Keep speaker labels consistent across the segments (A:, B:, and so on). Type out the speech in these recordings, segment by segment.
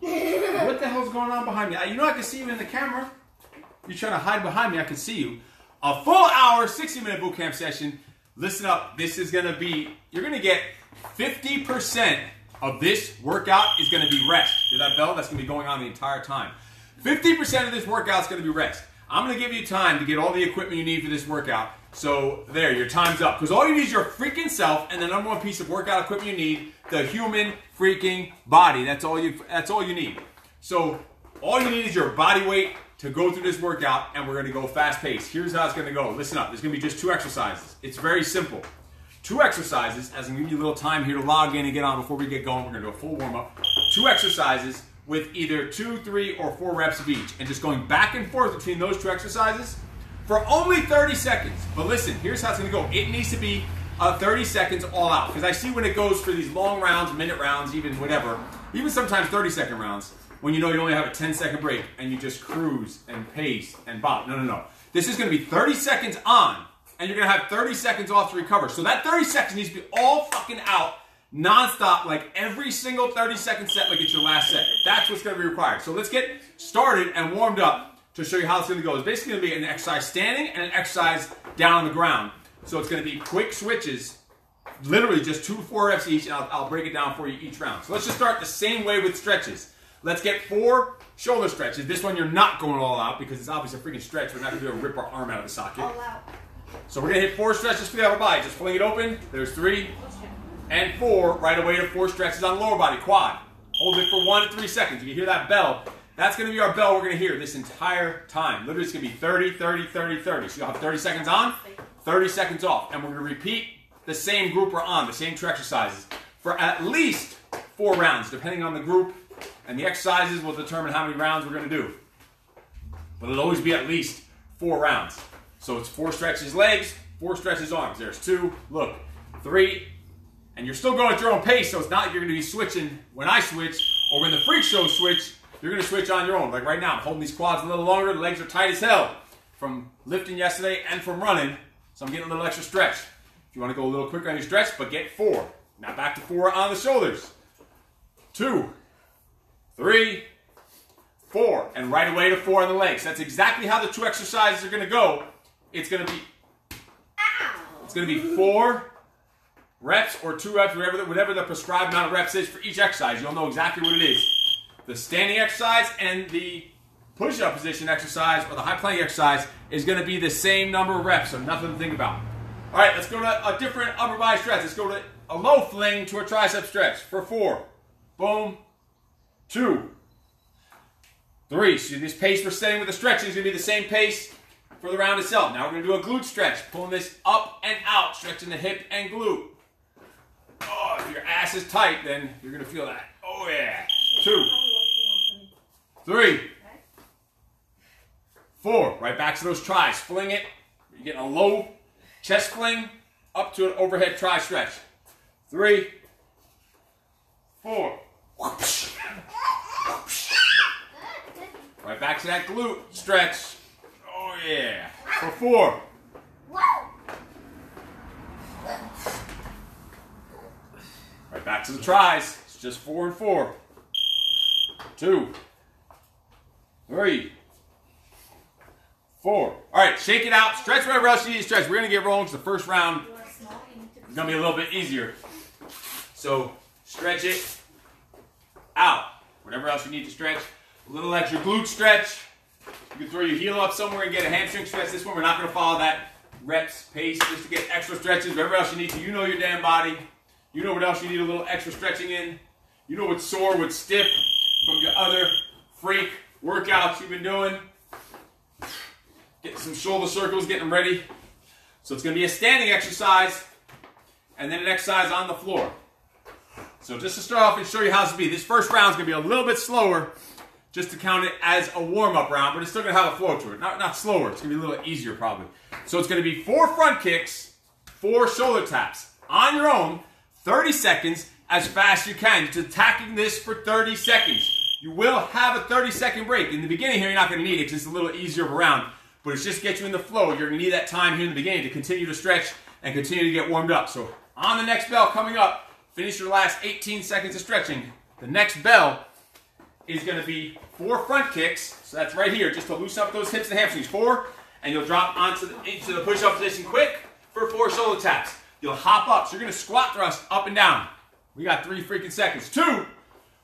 A: what the hell's going on behind me? You know I can see you in the camera. You're trying to hide behind me, I can see you. A full hour, 60 minute boot camp session. Listen up, this is gonna be, you're gonna get 50% of this workout is gonna be rest. Hear that bell? That's gonna be going on the entire time. 50% of this workout is gonna be rest. I'm gonna give you time to get all the equipment you need for this workout. So there, your time's up. Because all you need is your freaking self and the number one piece of workout equipment you need, the human freaking body. That's all you that's all you need. So all you need is your body weight to go through this workout, and we're gonna go fast paced. Here's how it's gonna go. Listen up, there's gonna be just two exercises. It's very simple. Two exercises, as I'm giving you a little time here to log in and get on before we get going. We're gonna do a full warm up. Two exercises with either two, three, or four reps of each, and just going back and forth between those two exercises for only 30 seconds. But listen, here's how it's gonna go. It needs to be uh, 30 seconds all out, because I see when it goes for these long rounds, minute rounds, even whatever, even sometimes 30 second rounds, when you know you only have a 10 second break and you just cruise and pace and bop. No, no, no. This is gonna be 30 seconds on, and you're gonna have 30 seconds off to recover. So that 30 seconds needs to be all fucking out nonstop, like every single 30 second set, like it's your last set. That's what's gonna be required. So let's get started and warmed up to show you how it's gonna go. It's basically gonna be an exercise standing and an exercise down on the ground. So it's gonna be quick switches, literally just two to four reps each, and I'll, I'll break it down for you each round. So let's just start the same way with stretches. Let's get four shoulder stretches. This one you're not going all out because it's obviously a freaking stretch. We're not gonna be able to rip our arm out of the socket.
B: All out.
A: So we're gonna hit four stretches for the upper body. Just fling it open. There's three, and four, right away to four stretches on lower body, quad. Hold it for one to three seconds. You can hear that bell. That's gonna be our bell we're gonna hear this entire time. Literally, it's gonna be 30, 30, 30, 30. So you'll have 30 seconds on, 30 seconds off. And we're gonna repeat the same group we're on, the same two exercises, for at least four rounds, depending on the group. And the exercises will determine how many rounds we're gonna do. But it'll always be at least four rounds. So it's four stretches legs, four stretches arms. There's two, look, three, and you're still going at your own pace, so it's not you're going to be switching when I switch or when the freak show switch. You're going to switch on your own. Like right now, I'm holding these quads a little longer. The legs are tight as hell from lifting yesterday and from running, so I'm getting a little extra stretch. If you want to go a little quicker on your stretch, but get four. Now back to four on the shoulders. Two, three, four, and right away to four on the legs. That's exactly how the two exercises are going to go. It's going to be. It's going to be four reps or two reps, whatever the, whatever the prescribed amount of reps is for each exercise. You'll know exactly what it is. The standing exercise and the push-up position exercise or the high plank exercise is going to be the same number of reps, so nothing to think about. All right, let's go to a different upper body stretch. Let's go to a low fling to a tricep stretch for four. Boom. Two. Three. So this pace we're setting with the stretching is going to be the same pace for the round itself. Now we're going to do a glute stretch, pulling this up and out, stretching the hip and glute. Oh, if your ass is tight, then you're gonna feel that. Oh yeah. Two, three, four. Right back to those tries. Fling it. You're getting a low chest fling up to an overhead try stretch. Three, four. Right back to that glute stretch. Oh yeah. For four. Right back to the tries. It's just four and four. Two. Three. Four. All right, shake it out. Stretch whatever else you need to stretch. We're going to get rolling because the first round is going to be a little bit easier. So stretch it out. Whatever else you need to stretch. A little extra glute stretch. You can throw your heel up somewhere and get a hamstring stretch. This one, we're not going to follow that reps pace just to get extra stretches. Whatever else you need to, you know your damn body. You know what else you need a little extra stretching in. You know what's sore, what's stiff from your other freak workouts you've been doing. Getting some shoulder circles, getting ready. So it's going to be a standing exercise and then an exercise on the floor. So just to start off and show you how this be, this first round is going to be a little bit slower just to count it as a warm-up round, but it's still going to have a flow to it. Not, not slower, it's going to be a little easier probably. So it's going to be four front kicks, four shoulder taps on your own, 30 seconds as fast as you can. Just attacking this for 30 seconds. You will have a 30 second break. In the beginning here, you're not going to need it it's a little easier of a round. but it's just to get you in the flow. You're gonna need that time here in the beginning to continue to stretch and continue to get warmed up. So on the next bell coming up, finish your last 18 seconds of stretching. The next bell is gonna be four front kicks. So that's right here, just to loosen up those hips and hamstrings. Four, and you'll drop onto the, into the push-up position quick for four shoulder taps. You'll hop up. So you're gonna squat thrust up and down. We got three freaking seconds. Two,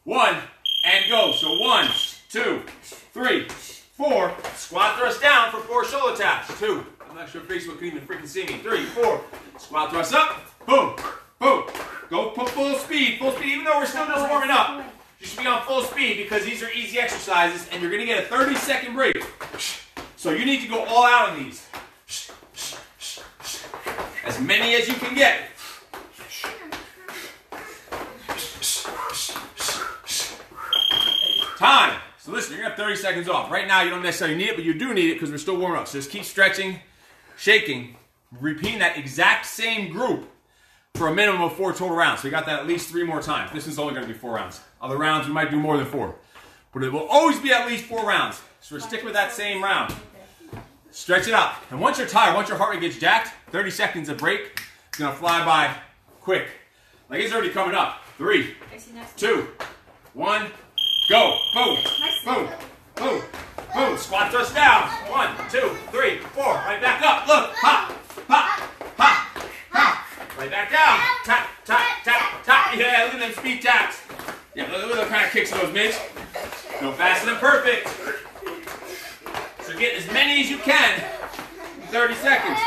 A: one, and go. So one, two, three, four. Squat thrust down for four shoulder taps. Two. I'm not sure Facebook can even freaking see me. Three, four. Squat thrust up. Boom, boom. Go full speed, full speed. Even though we're still just warming up, you should be on full speed because these are easy exercises, and you're gonna get a 30 second break. So you need to go all out on these. As many as you can get. Time. So listen, you're gonna have 30 seconds off. Right now, you don't necessarily need it, but you do need it because we're still warming up. So just keep stretching, shaking, repeating that exact same group for a minimum of four total rounds. So you got that at least three more times. This is only gonna be four rounds. Other rounds, we might do more than four. But it will always be at least four rounds. So we're sticking with that same round. Stretch it out. And once you're tired, once your heart rate gets jacked, 30 seconds of break. It's gonna fly by quick. Like it's already coming up. Three, two, one, go. Boom, boom, boom, boom. Squat thrust down. One, two, three, four. Right back up. Look, hop, hop, hop, hop. Right back down. Tap, tap, tap, tap. Yeah, look at them speed taps. Yeah, look, look at the kind of kicks those mids. Go faster than perfect. So get as many as you can in 30 seconds.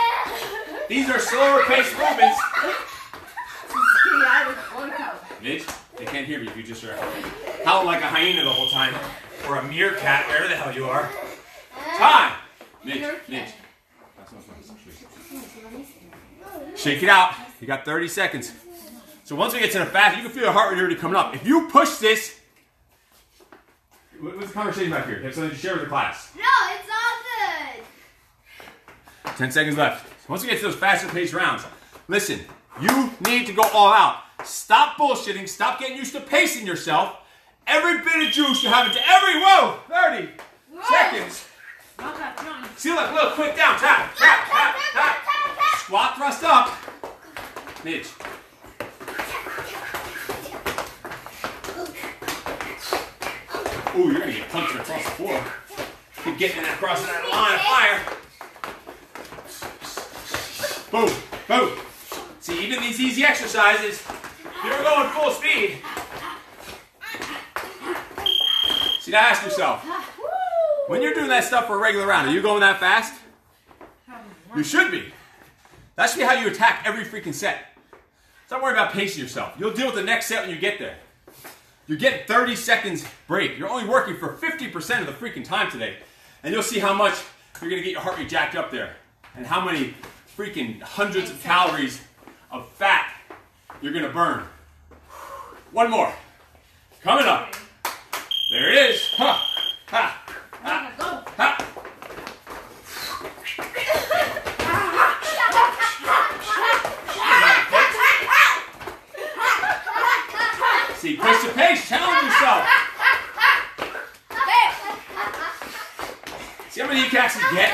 A: These are slower paced movements. Mitch, they can't hear me if you just are howling like a hyena the whole time. Or a meerkat, wherever the hell you are. Time! Mitch, Mitch. Shake it out. You got 30 seconds. So once we get to the fast, you can feel your heart rate already coming up. If you push this, what's the conversation back here? You have something to share with the class.
B: No, it's all good.
A: 10 seconds left. Once we get to those faster paced rounds, listen, you need to go all out. Stop bullshitting. Stop getting used to pacing yourself. Every bit of juice you have into every, whoa, 30 seconds. See, look, look, quick down, tap, tap, tap, tap. Squat thrust up. Mitch. Ooh, you're gonna get punched across the floor. Keep getting that across that line of fire. Boom, boom. See, even these easy exercises, you're going full speed. See, now ask yourself, when you're doing that stuff for a regular round, are you going that fast? You should be. That should be how you attack every freaking set. Don't worry about pacing yourself. You'll deal with the next set when you get there. You're getting 30 seconds break. You're only working for 50% of the freaking time today. And you'll see how much you're gonna get your heart rate jacked up there. And how many freaking hundreds of calories of fat you're gonna burn. One more. Coming up. There it is. Ha, ha, ha, ha. See, push the pace, challenge yourself. See how many you can actually get?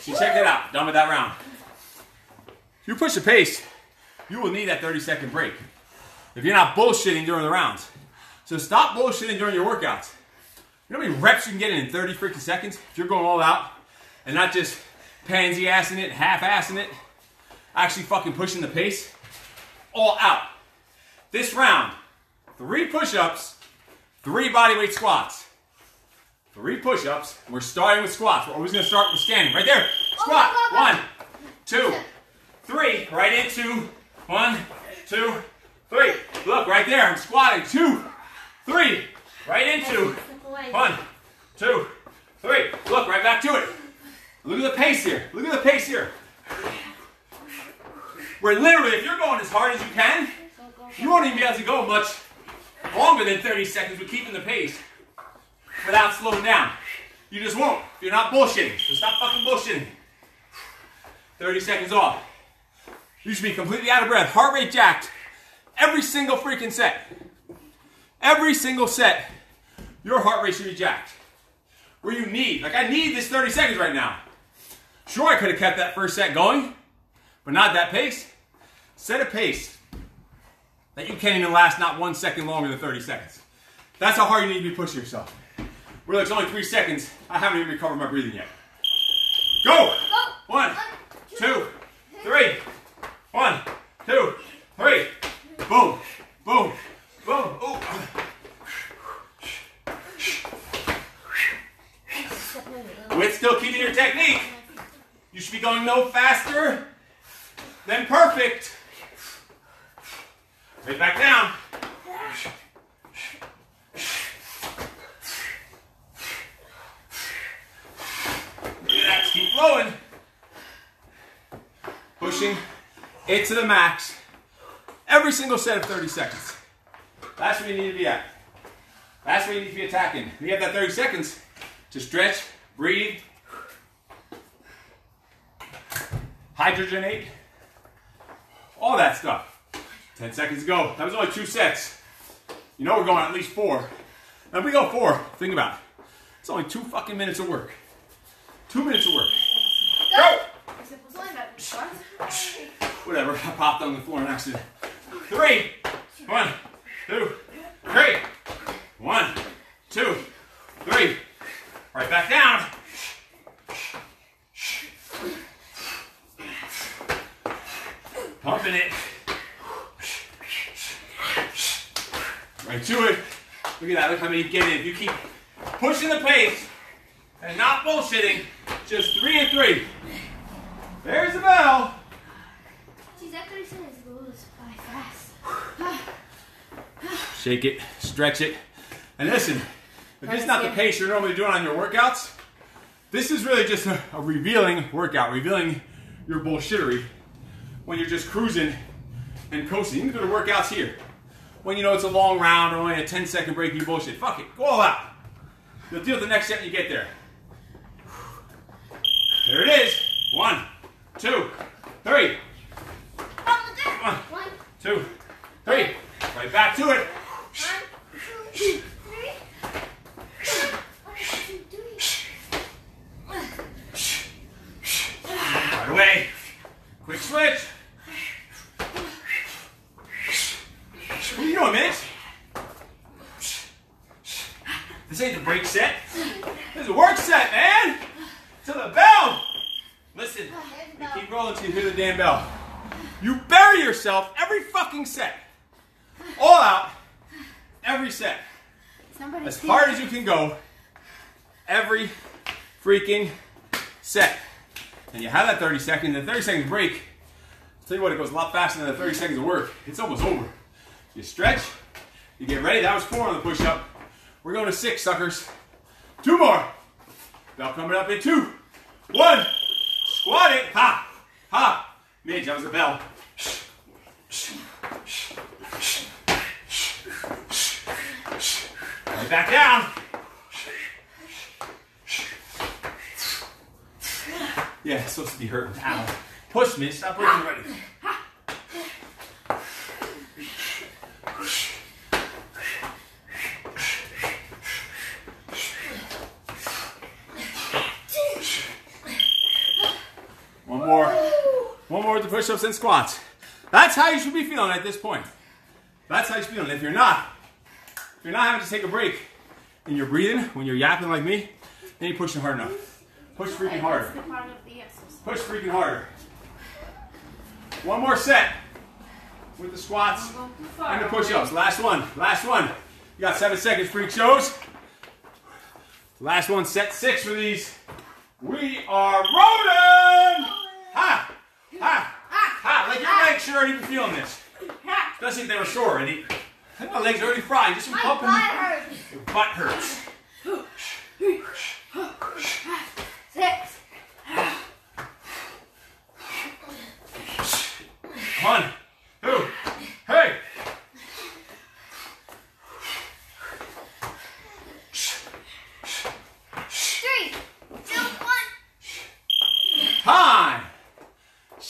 A: See, check that out. Done with that round. You push the pace, you will need that 30 second break. If you're not bullshitting during the rounds. So stop bullshitting during your workouts. You know how many reps you can get in 30 freaking seconds if you're going all out and not just pansy assing it, half assing it, actually fucking pushing the pace? All out. This round, three push ups, three bodyweight squats. Three push ups. We're starting with squats. We're always going to start with standing. Right there. Squat. One, two, three. Right into one, two, three. Look, right there. I'm squatting. Two, three. Right into one, two, three. Look, right back to it. Look at the pace here. Look at the pace here. Where literally, if you're going as hard as you can, you won't even be able to go much longer than 30 seconds with keeping the pace without slowing down. You just won't. You're not bullshitting. So stop fucking bullshitting. 30 seconds off. You should be completely out of breath, heart rate jacked. Every single freaking set. Every single set, your heart rate should be jacked. Where you need, like I need this 30 seconds right now. Sure, I could have kept that first set going, but not that pace. Set a pace that you can't even last not one second longer than 30 seconds. That's how hard you need to be pushing yourself. Really, it's only three seconds. I haven't even recovered my breathing yet. Go! Oh, one, two, three. One, two, three. Boom, boom, boom. Ooh. With still keeping your technique, you should be going no faster than perfect. Right back down. Relax, keep flowing. Pushing it to the max. Every single set of 30 seconds. That's where you need to be at. That's where you need to be attacking. When you have that 30 seconds to stretch, breathe, hydrogenate, all that stuff. 10 seconds go. That was only two sets. You know we're going at least four. Now if we go four, think about it. It's only two fucking minutes of work. Two minutes of work. Go! Whatever, I popped on the floor in accident. Three. One, two, three. One, two, three. Right back down. Pumping it. Right to it. Look at that. Look how many you get in. If you keep pushing the pace and not bullshitting, just three and three. There's the bell.
B: Geez, that 30 seconds goes by fast.
A: Shake it, stretch it. And listen, if this is not the pace you're normally doing on your workouts, this is really just a, a revealing workout, revealing your bullshittery when you're just cruising and coasting. You can do the workouts here. When you know it's a long round or only a 10 second break, you bullshit. Fuck it, go all out. You'll deal with the next set when you get there. There it is. One, two, three. One, two, three. Right back to it.
B: one, two, three. One, two, three.
A: Right away. Quick switch. What are you doing, Mitch? This ain't the break set. This is a work set, man. To the bell. Listen, you keep rolling till you hear the damn bell. You bury yourself every fucking set. All out. Every set.
B: Somebody
A: As hard as you can go. Every freaking set. And you have that 30 seconds, the 30 seconds break. I'll tell you what, it goes a lot faster than the 30 seconds of work. It's almost over. You stretch, you get ready. That was four on the push up. We're going to six, suckers. Two more. Bell coming up in two. One. Squat it. Ha. Ha. Midge, that was the bell. Back down. Yeah, it's supposed to be hurting. Ow. Push me. Stop pushing already. One more. One more with the push-ups and squats. That's how you should be feeling at this point. That's how you should be feeling. If you're not, if you're not having to take a break and you're breathing when you're yapping like me, then you're pushing hard enough. Push freaking harder. Push freaking harder. One more set with the squats and the push-ups. Last one. Last one. You got seven seconds, freak shows. Last one, set six for these. We are rolling! Ha! Ha! Ha! Like your legs should already be feeling this. Especially if they were sore. I think my legs are already fried just from
B: My
A: pumping.
B: butt hurts.
A: Your butt hurts.
B: Six.
A: One, two, hey!
B: Three. Two. One.
A: Time!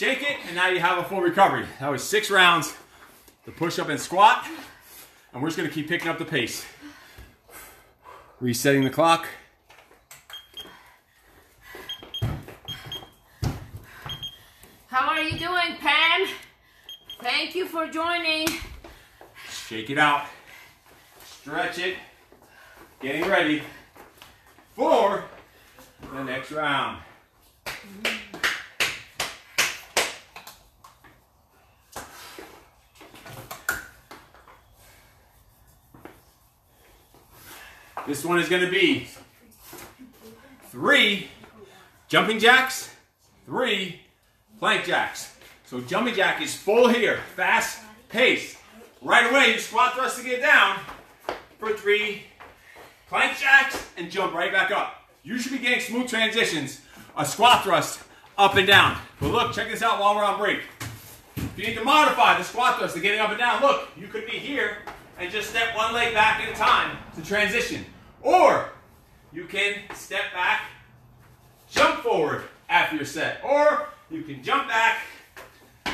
A: shake it, and now you have a full recovery. That was six rounds, the push-up and squat, and we're just gonna keep picking up the pace. Resetting the clock.
C: How are you doing, Pam? Thank you for joining.
A: Shake it out. Stretch it. Getting ready for the next round. This one is going to be three jumping jacks, three plank jacks. So jumping jack is full here, fast pace. Right away, you squat thrust to get down for three plank jacks and jump right back up. You should be getting smooth transitions, a squat thrust up and down. But look, check this out while we're on break. If you need to modify the squat thrust to getting up and down, look, you could be here and just step one leg back at a time to transition. Or you can step back, jump forward after your set. Or you can jump back,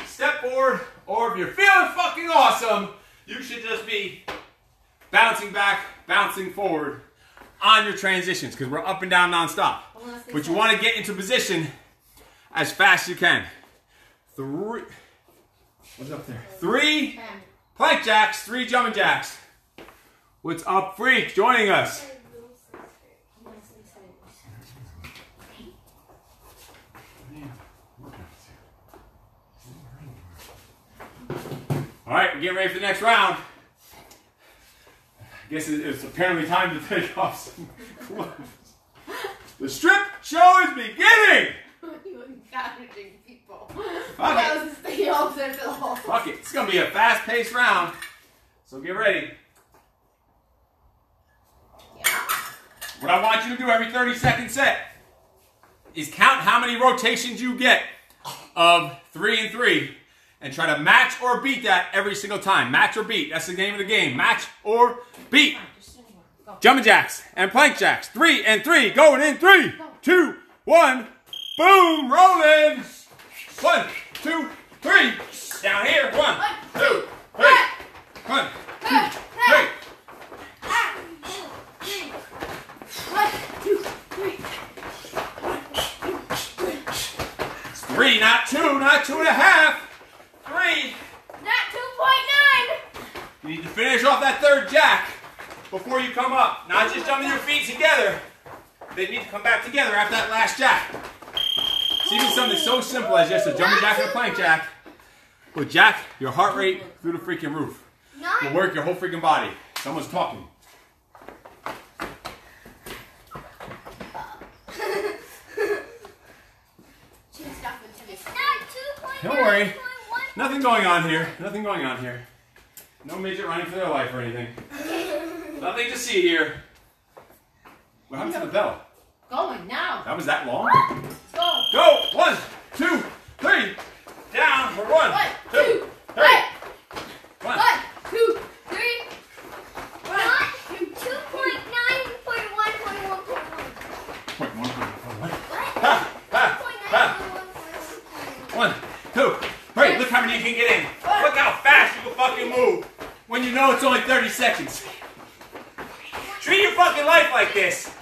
A: step forward, or if you're feeling fucking awesome, you should just be bouncing back, bouncing forward on your transitions because we're up and down nonstop. But you want to get into position as fast as you can. Three. What's up there? Three plank jacks, three jumping jacks. What's up, freak? Joining us. All right, we're getting ready for the next round. I guess it's apparently time to take off some clothes. The strip show is beginning.
C: you encouraging people.
A: Fuck it.
C: was the opposite
A: Fuck it. It's gonna be a fast-paced round. So get ready.
C: Yeah.
A: What I want you to do every 30 second set is count how many rotations you get of three and three and try to match or beat that every single time. Match or beat. That's the name of the game. Match or beat. Jumping jacks and plank jacks. Three and three. Going in three, two, one. Boom. Rolling. One, two, three. Down here. One, two, three. One, two, three. Three, not two, not two and a half. Three. You need to finish off that third jack before you come up. Not just jumping your feet together. They need to come back together after that last jack. It's even something so simple as just a jumping jack and a plank jack will jack your heart rate through the freaking roof. You'll work your whole freaking body. Someone's talking. Don't worry. Nothing going on here. Nothing going on here. No midget running for their life or anything. Nothing to see here. What happened to the bell?
C: Going now.
A: That was that long?
C: Let's go.
A: Go! One, two, three. Down for one,
C: One,
A: two,
C: two,
A: three. One.
C: One, two, three.
A: Point one, point one. Ha, ha, ha. One, three. Look how many you can get in. Look how fast you can fucking move when you know it's only 30 seconds. Treat your fucking life like this.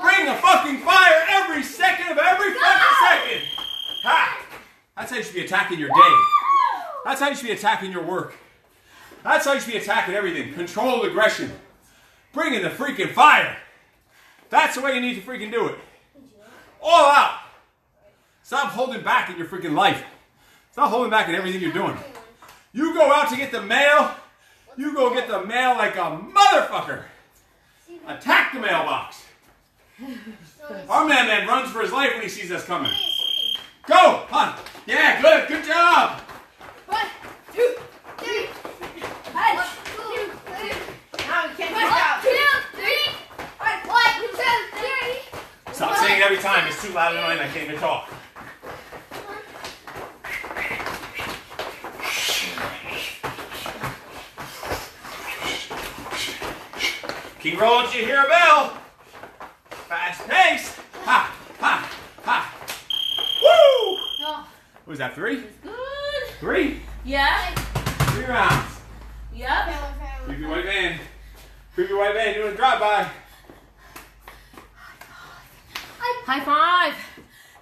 A: Bring the fucking fire every second of every fucking second. Ha! That's how you should be attacking your day. That's how you should be attacking your work. That's how you should be attacking everything. Controlled aggression. Bring in the freaking fire. That's the way you need to freaking do it. All out. Stop holding back in your freaking life. Stop holding back in everything you're doing. You go out to get the mail. You go get the mail like a motherfucker. Attack the mailbox. Our man man runs for his life when he sees us coming. Go, hon. Yeah, good, good job.
C: One, two, three. One, two, three. Now we can't get out.
A: Stop saying it every time. It's too loud and annoying. I can't even talk. Keep rolling till you hear a bell. Fast pace. Ha, ha, ha. Woo! Oh.
C: No.
A: was that, three?
C: Good.
A: Three?
C: Yeah.
A: Three rounds.
C: Yep.
A: Creepy white van. Creepy white van doing a drive-by.
C: High five.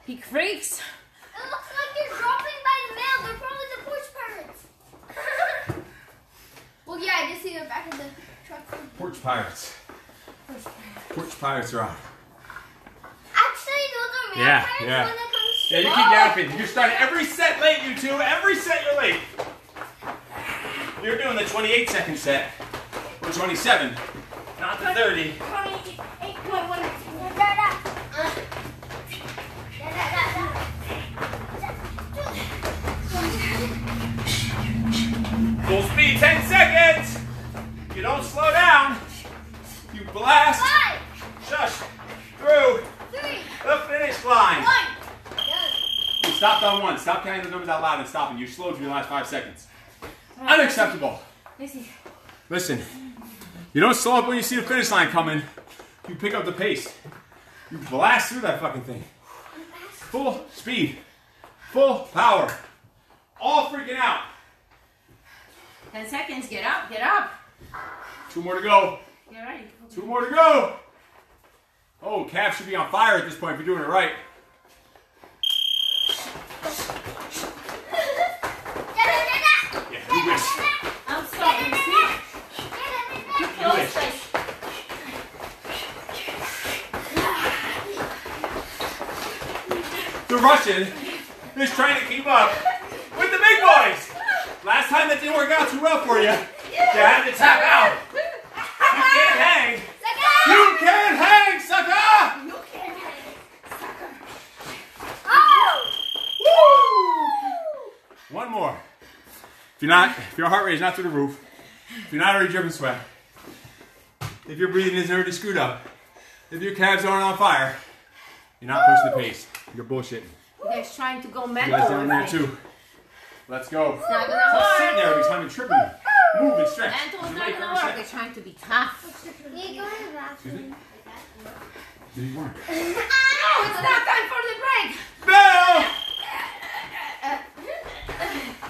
C: He freaks.
B: It looks like you're dropping by the mail. They're probably the porch pirates. well, yeah, I just see the back of the
A: Porch Pirates. Porch Pirates are on.
B: Actually, those are
A: Yeah,
B: pirates
A: yeah.
B: when it comes
A: Yeah, you keep napping. You're starting every set late, you two. Every set you're late. You're doing the 28 second set. Or 27. Not the 30. Full speed, 10 seconds. You don't slow down. You blast.
B: Five,
A: Shush. Through
B: three,
A: the finish line.
B: one.
A: You stopped on one. Stop counting the numbers out loud and stopping. You slowed for your last five seconds. Unacceptable.
C: Listen.
A: Listen, you don't slow up when you see the finish line coming. You pick up the pace. You blast through that fucking thing. Full speed. Full power. All freaking out.
C: Ten seconds. Get up. Get up.
A: Two more to go.
C: Get ready.
A: Two more to go. Oh, calf should be on fire at this point if you're doing it right. Yeah, you wish.
C: I'm sorry. See?
A: You wish. The Russian is trying to keep up with the big boys. Last time that didn't work out too well for you. You had to tap out. You can't hang. You can't hang, sucker! Oh! Woo! One more. If you're not, if your heart rate is not through the roof, if you're not already dripping sweat, if your breathing isn't already screwed up, if your calves aren't on fire, you're not pushing the pace. You're bullshitting.
C: You guys trying to go
A: You
C: mental.
A: guys down there too. Let's go.
C: It's not gonna work.
A: sitting there every time and tripping. Move and stretch.
C: Mental's
A: You're
C: not gonna work. They're trying to be tough.
A: Excuse me? You weren't.
C: No, it's not time for the break.
A: Bell!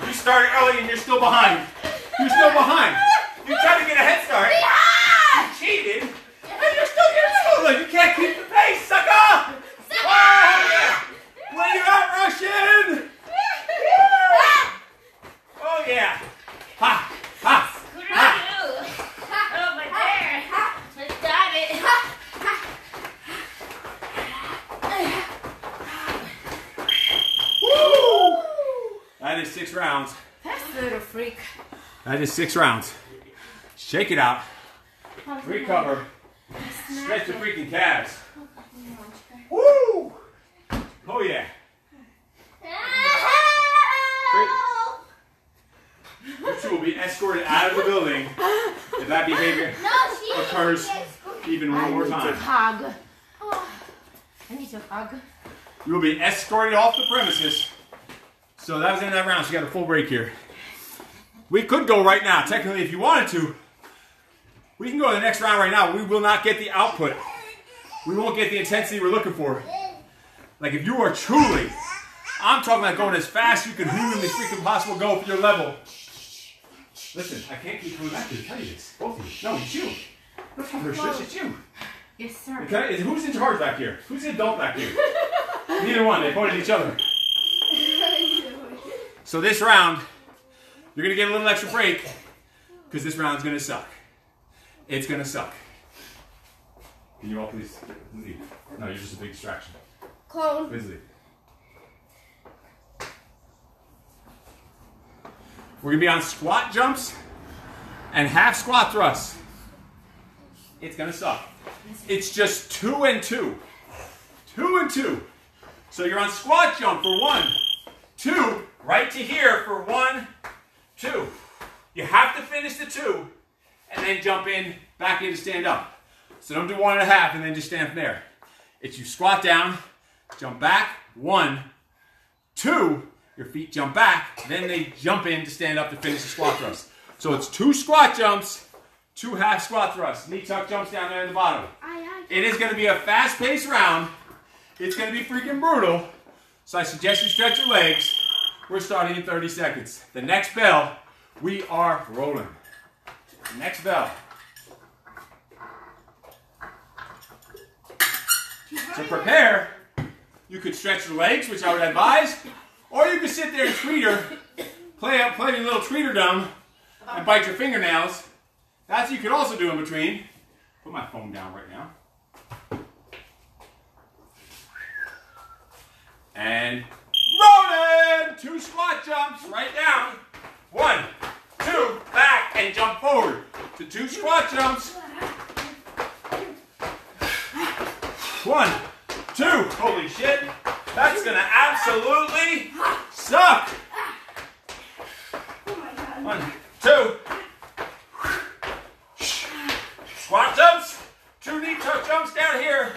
A: You started early and you're still behind. You're still behind. You tried to get a head start. You cheated. And you're still getting stolen. You can't keep the pace, sucker! Oh, yeah. When you're out Russian! Oh, yeah. Ha! Ha!
C: Oh, my hair. I got it.
A: Woo! That is six rounds.
C: That's little freak.
A: That is six rounds. Shake it out. Recover. Stretch the freaking calves. Woo! Oh yeah. You two will be escorted out of the building if that behavior
B: No,
A: occurs even one more
C: I need to
A: time.
C: hug.
B: Oh,
C: I need to hug.
A: You will be escorted off the premises. So that was the end of that round. You got a full break here. We could go right now. Technically, if you wanted to, we can go to the next round right now. We will not get the output. We won't get the intensity we're looking for. Like if you are truly, I'm talking about going as fast as you can humanly freaking possible go for your level. Listen, I can't keep coming back to tell you this. Both of you. No, it's you. Look how they're shush, it's you.
C: Yes, sir.
A: Okay, who's in charge back here? Who's the adult back here? Neither one. They pointed at each other. So this round, you're gonna get a little extra break because this round's gonna suck. It's gonna suck. Can you all please leave? No, you're just a big distraction.
B: clone.
A: Please leave. We're gonna be on squat jumps and half squat thrusts. It's gonna suck. It's just two and two. Two and two. So you're on squat jump for one, two, right to here for one, two. You have to finish the two and then jump in back into stand up. So don't do one and a half and then just stand from there. It's you squat down, jump back, one, two, your feet jump back, then they jump in to stand up to finish the squat thrust. So it's two squat jumps, two half squat thrusts. Knee tuck jumps down there in the bottom. It is going to be a fast-paced round. It's going to be freaking brutal. So I suggest you stretch your legs. We're starting in 30 seconds. The next bell, we are rolling. Next bell. To prepare, you could stretch your legs, which I would advise, or you could sit there and tweeter, play a play a little tweeter dumb, and bite your fingernails. That's what you could also do in between. Put my phone down right now. And rolling! Two squat jumps, right down. One, two, back, and jump forward. To two squat jumps. One, two. Holy shit. That's gonna absolutely suck. One, two. Squat jumps. Two knee tuck jumps down here.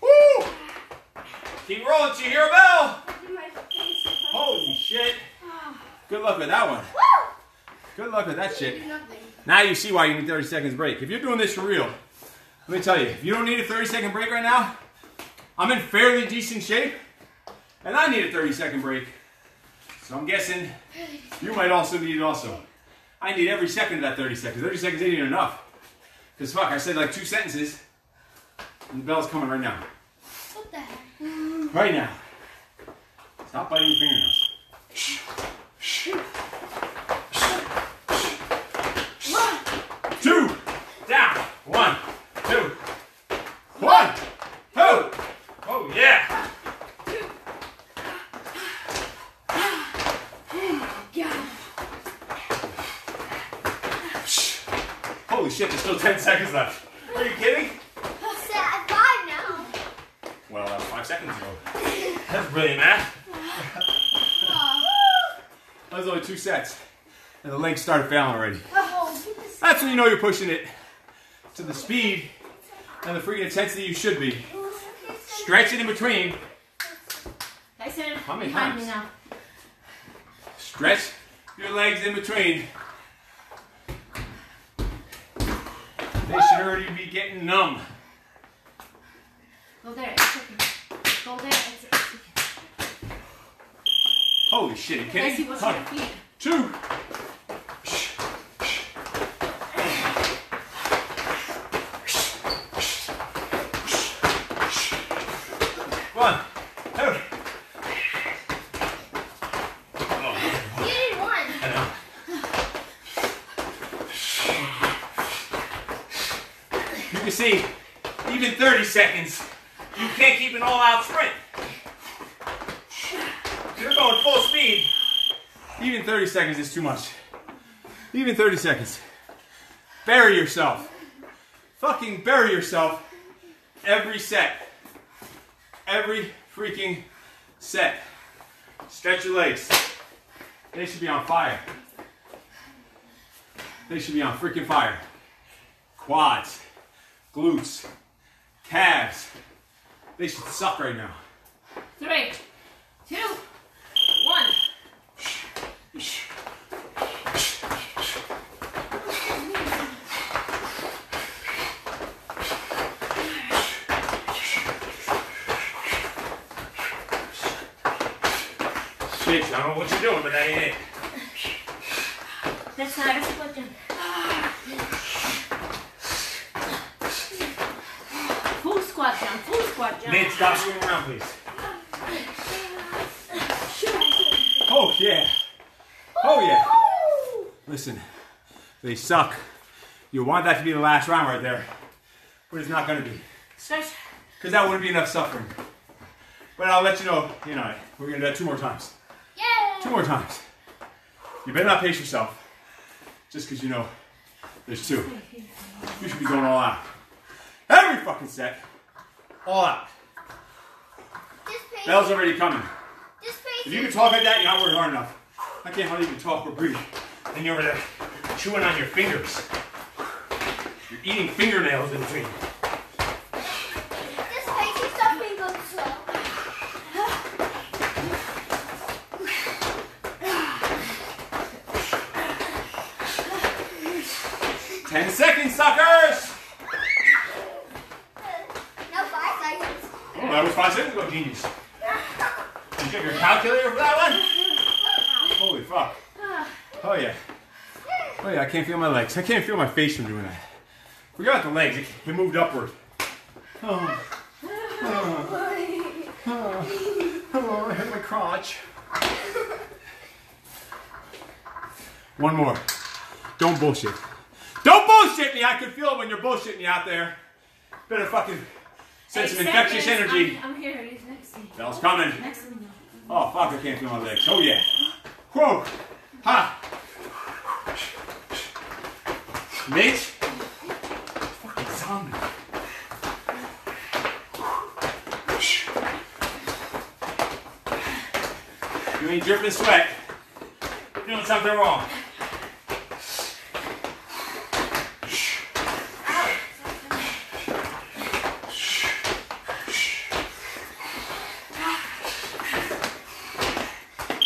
A: Woo! Keep rolling till you hear a bell. Holy shit. Good luck with that one. Good luck with that shit. Now you see why you need 30 seconds break. If you're doing this for real, let me tell you, if you don't need a 30 second break right now, I'm in fairly decent shape, and I need a 30 second break. So I'm guessing you might also need it also. I need every second of that 30 seconds. 30 seconds ain't even enough. Because fuck, I said like two sentences, and the bell's coming right now.
B: What the heck?
A: Right now. Stop biting your fingernails. Two. Down. One. Two. One. Two. Oh yeah. Holy shit, there's still 10 seconds left. Are you kidding?
B: Set at five now.
A: Well, that was five seconds ago. That's brilliant, math. That was only two sets. And the legs started failing already. That's when you know you're pushing it to the speed and the freaking intensity you should be. Stretch it in between.
C: Tyson,
A: How many
C: behind
A: times?
C: me now.
A: Stretch your legs in between. They should already be getting numb.
C: Go there. Go there. It's, it's okay.
A: Holy shit, you
C: Let's
A: kidding?
C: see what's
A: One, two. One, two. Oh,
B: You did one.
A: I know. You can see, even 30 seconds, you can't keep an all-out sprint. You're going full speed. Even 30 seconds is too much. Even 30 seconds. Bury yourself. Fucking bury yourself every set. Every freaking set. Stretch your legs. They should be on fire. They should be on freaking fire. Quads, glutes, calves. They should suck right now.
C: Three, two, one.
A: Shit, I don't know what you're doing, but that ain't it.
C: That's not a jump. Full squat jump. Full squat jump.
A: Nate, stop swinging around, please. Oh, yeah. Oh, yeah. Listen, they suck. You want that to be the last round right there, but it's not going to be. Because that wouldn't be enough suffering. But I'll let you know, you know, we're going to do that two more times. Two more times. You better not pace yourself just because you know there's two. You should be going all out. Every fucking set, all out. Bell's already coming. If you can talk like that, you're not working hard enough. I can't hardly even talk or breathe. And you're over there chewing on your fingers. You're eating fingernails in between.
B: This pace is something good slow.
A: Ten seconds, suckers!
B: No, five seconds.
A: Oh, that was five seconds ago, genius. Did you get your calculator for that one? Holy fuck. Oh yeah. Oh yeah, I can't feel my legs. I can't feel my face from doing that. Forget about the legs. It, it moved upward. Oh. Oh. Oh. Oh, I hit my crotch. One more. Don't bullshit. Don't bullshit me. I can feel it when you're bullshitting me out there. Better fucking send some infectious energy.
C: I'm, I'm here. He's next to me.
A: Bell's coming.
C: Next to me.
A: Oh fuck, I can't feel my legs. Oh yeah. Whoa. Ha. Mitch. Fucking zombie. You ain't dripping sweat. You're doing something wrong.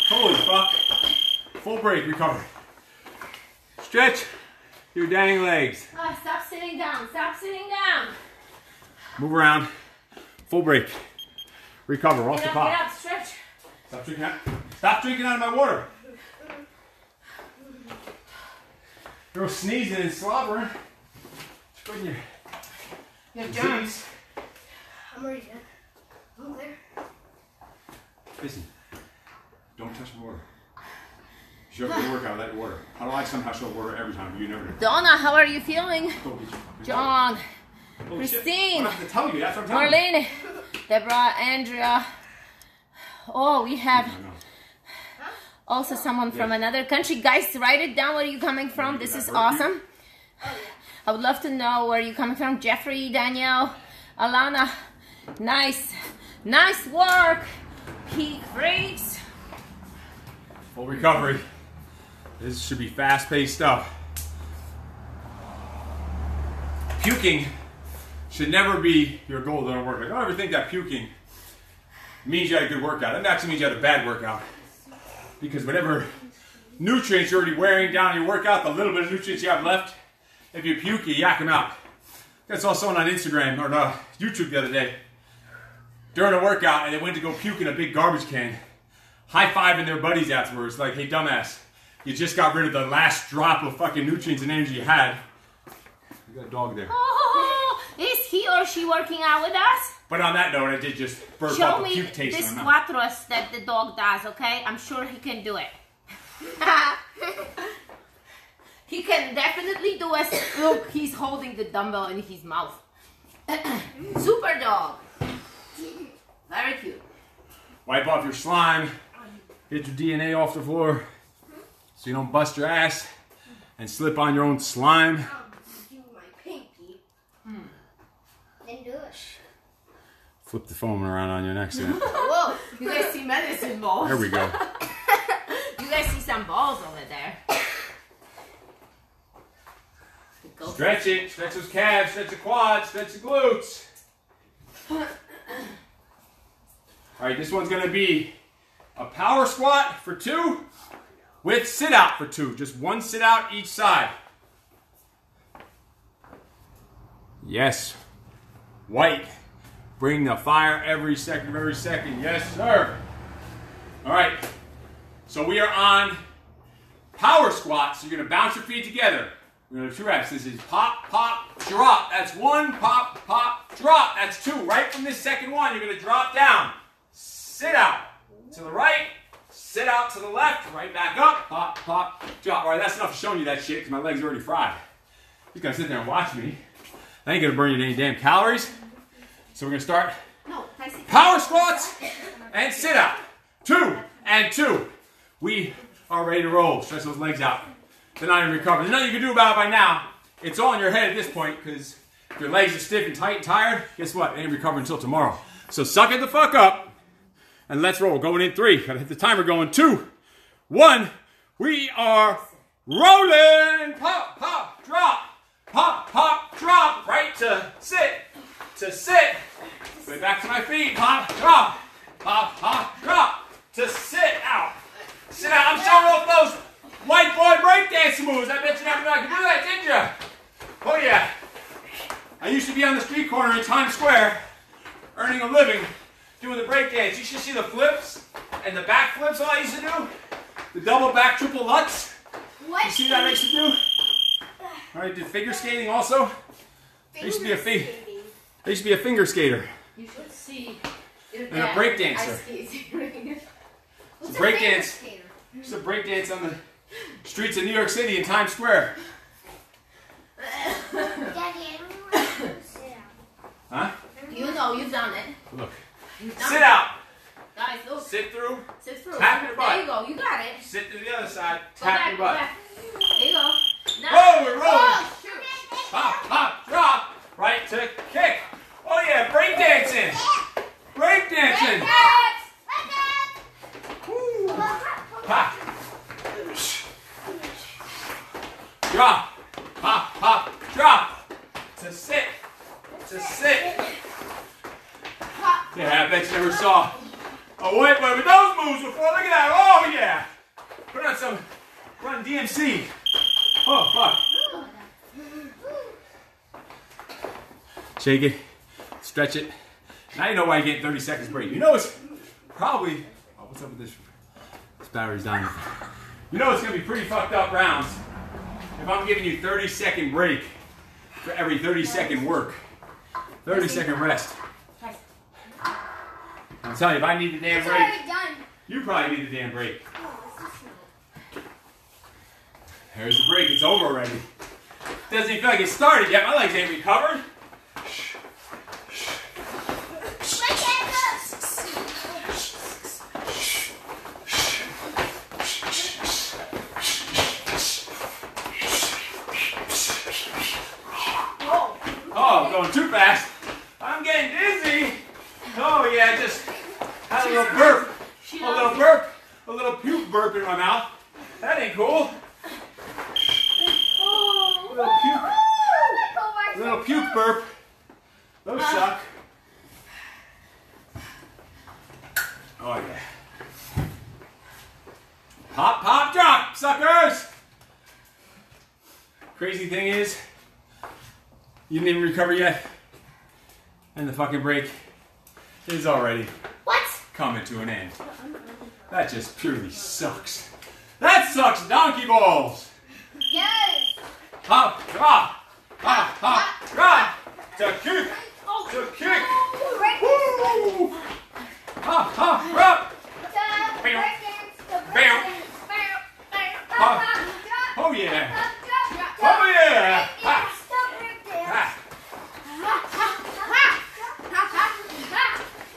A: Holy fuck. Full break, recover. Stretch your dang legs.
C: Stop sitting down. Stop sitting down.
A: Move around. Full break. Recover off
C: Get
A: the
C: up, get
A: clock.
C: up, stretch.
A: Stop drinking out. Stop drinking out of my water. You're sneezing and slobbering. Put in your
C: You have
A: disease.
B: I'm already done. Over oh, there.
A: Listen, don't touch my water. Show up your workout without your water. How do I somehow show up water every time? You never do.
C: Donna, how are you feeling?
A: Go get your fucking
C: John, oh,
A: Holy shit.
C: Christine.
A: I don't have to tell you. That's what I'm telling you.
C: Marlene, Deborah, Andrea. Oh, we have also someone from
A: Yeah.
C: another country. Guys, write it down where you coming from. This is awesome. I would love to know where you're coming from. Jeffrey, Danielle, Alana. Nice. Nice work. Peak freaks.
A: Full recovery. This should be fast paced stuff. Puking should never be your goal during a workout. Don't ever think that puking means you had a good workout. That actually means you had a bad workout. Because whatever nutrients you're already wearing down your workout, the little bit of nutrients you have left, if you puke, you yak them out. I saw someone on Instagram or no, YouTube the other day during a workout and they went to go puke in a big garbage can high fiving their buddies afterwards, like, hey, dumbass, you just got rid of the last drop of fucking nutrients and energy you had. You got a dog there.
C: Oh, is he or she working out with us?
A: But on that note, I did just burp
C: Show
A: up a
C: me
A: taste
C: this
A: in my mouth.
C: cuatros that the dog does, okay? I'm sure he can do it. he can definitely do it. Look, he's holding the dumbbell in his mouth. Super dog. Very cute.
A: Wipe off your slime, get your DNA off the floor so you don't bust your ass and slip on your own slime.
B: Do. Hmm. Then do it.
A: Flip the foam around on your next end.
C: Whoa, you guys see medicine balls?
A: There we go.
C: You guys see some balls over there. Go.
A: Stretch it, stretch those calves, stretch the quads, stretch the glutes. All right, this one's gonna be a power squat for two with sit out for two. Just one sit out each side. Yes. White. Bring the fire every second every second. Yes, sir. All right. So we are on power squats. So you're gonna bounce your feet together. We're gonna do two reps. This is pop, pop, drop. That's one, pop, pop, drop. That's two. Right from this second one, you're gonna drop down. Sit out to the right, sit out to the left, right back up, pop, pop, drop. All right, that's enough of showing you that shit because my legs are already fried. You gotta sit there and watch me. I ain't gonna burn you any damn calories. So we're gonna start
C: No,
A: power squats and sit out. Two and two. We are ready to roll. Stretch those legs out. They're not even recovered. There's nothing you can do about it by now. It's all in your head at this point because if your legs are stiff and tight and tired, guess what? They ain't recovering until tomorrow. So suck it the fuck up and let's roll. Going in three. Gotta hit the timer going two, one. We are rolling. Pop, pop, drop. Pop, pop, drop. Right to sit, to sit. Way back to my feet. Pop, drop. Pop, pop, drop. To sit out. Sit out. I'm showing off those white boy breakdance moves. I bet you never knew I could do that, did you? Oh, yeah. I used to be on the street corner in Times Square earning a living doing the breakdance. You should see the flips and the back flips all I used to do. the double back triple lutz.
B: What?
A: You see what I used to do? I did figure skating also. I used to be a fig- I used to be a finger skater.
C: You should see. your
A: And a
C: dad
A: break dancer.
C: ice skating.
B: What's
A: break
B: a
A: dance.
B: skater?
A: I used break dance on the streets of New York City in Times Square.
B: Daddy, I don't want to sit down.
A: Huh?
C: you know you've done it.
A: Look. Sit out.
C: Guys, look.
A: Sit through.
C: Sit through.
A: Tap your butt.
C: There you go. You got it.
A: Sit to the other side. Tap
C: back,
A: your butt.
C: back. There you go. Now,
A: Whoa, we're rolling.
C: Oh, shoot.
A: Hop, hop, drop. Right to kick. Oh yeah, break dancing. Break dancing. Woo. Hop. Drop. Hop, hop, drop. To sit. To sit. Yeah, I bet you never saw. Oh wait, wait, with those moves before. Look at that. Oh yeah. Put on some. Run DMC. Oh fuck. Shake it, stretch it. Now you know why you get 30 seconds break. You know it's probably. Oh, what's up with this? This battery's dying. You know it's gonna be pretty fucked up rounds if I'm giving you 30 second break for every 30 second work. 30 second rest. I'm telling you, if I need the damn
B: It's
A: break, you probably need the damn break.
B: Oh, it's just not.
A: There's the break. It's over already. Doesn't even feel like it started yet. My legs ain't recovered.
B: My hands
C: Whoa.
A: Oh, I'm going too fast. I'm getting dizzy. Oh yeah, just had a little burp.
C: She
A: A little
C: loves you.
A: burp. A little puke burp in my mouth. That ain't cool.
B: Oh.
A: A little puke.
B: Oh,
A: A little puke burp. Those suck. Oh yeah. Pop, pop, drop, suckers! Crazy thing is, yet. And the fucking break is already
B: What?
A: coming to an end. That just purely sucks. That sucks donkey balls!
B: Yes.
A: Hop, drop! Hop, hop, drop! To kick!
B: Oh.
A: To kick!
B: Break
A: Woo! Hop, hop, drop!
B: dance, break dance, the break
A: Bam.
B: dance. Bam, bam,
A: Hop.
B: bam, drop,
A: Oh yeah!
B: drop, drop, drop,
A: Oh yeah!
B: break
A: Ha!
B: dance, the break dance.
A: Ha!
B: Ha, ha, ha, ha, ha, ha.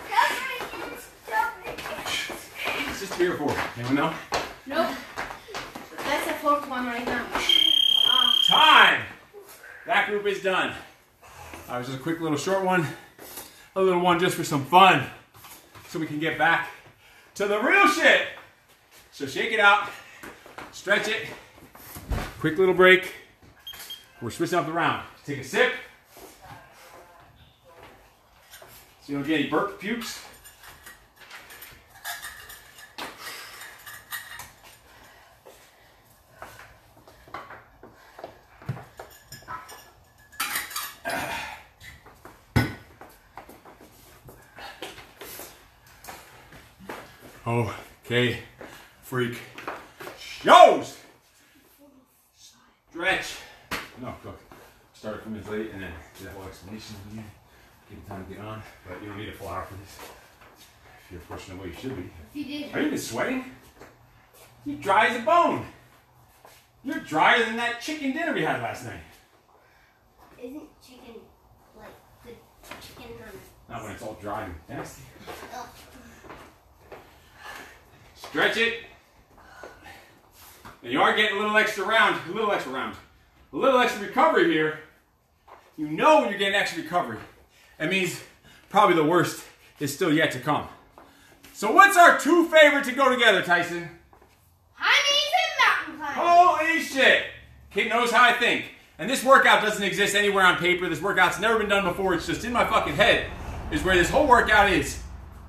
B: The break dance, the break dance.
A: It's just three or four. Anyone know?
C: Nope. That's the fourth one right now. Ah,
A: Time! That group is done. Uh, just a quick little short one. A little one just for some fun. So we can get back to the real shit. So shake it out. Stretch it. Quick little break. We're switching up the round. Take a sip. So you don't get any burp pukes. Okay, freak. Shows! Stretch. No, look. Start a few minutes late and then do that whole explanation again. Give it time to get on. But you don't need a full hour for this. If you're pushing the way you should be.
B: You did.
A: Are you even sweating? You're dry as a bone. You're drier than that chicken dinner we had last night.
B: Isn't chicken like the chicken on
A: Not when it's all dry and nasty.
B: Ugh.
A: Stretch it. And you are getting a little extra round, a little extra round, a little extra recovery here. You know you're getting extra recovery. That means probably the worst is still yet to come. So what's our two favorite to go together, Tyson?
B: High knees and mountain climbing.
A: Holy shit! Kid knows how I think. And this workout doesn't exist anywhere on paper. This workout's never been done before. It's just in my fucking head, is where this whole workout is.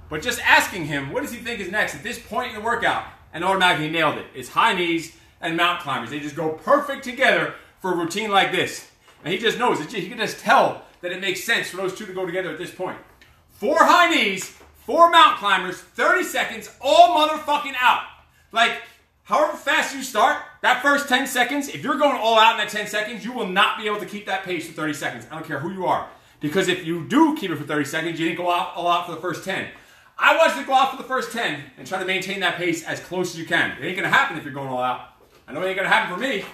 A: But just asking him, what does he think is next at this point in the workout? And automatically nailed it. It's high knees and mountain climbers. They just go perfect together for a routine like this. And he just knows it. He can just tell that it makes sense for those two to go together at this point. Four high knees, four mountain climbers, 30 seconds, all motherfucking out. Like, however fast you start, that first 10 seconds, if you're going all out in that 10 seconds, you will not be able to keep that pace for 30 seconds. I don't care who you are. Because if you do keep it for 30 seconds, you didn't go out all out for the first 10. I want you to go out for the first 10 and try to maintain that pace as close as you can. It ain't gonna happen if you're going all out. I know it ain't gonna happen for me,